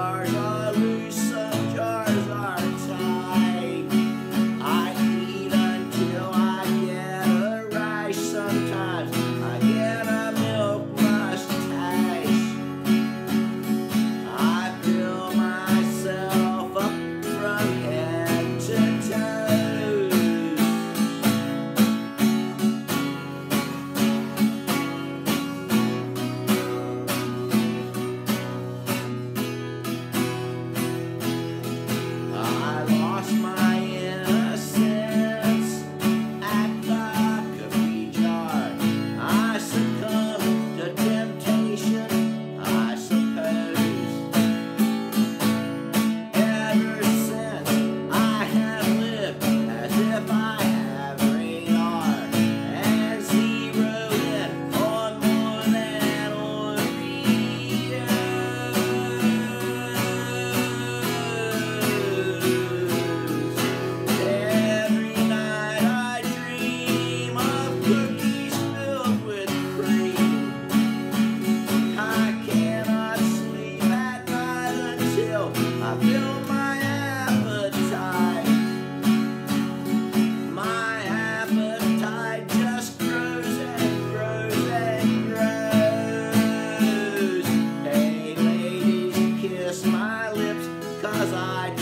stars. lost my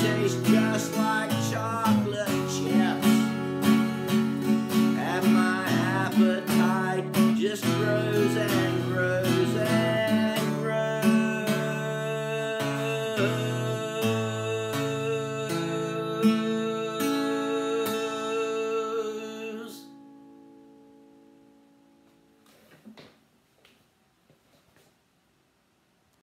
taste just like chocolate chips. And my appetite just grows and grows and grows.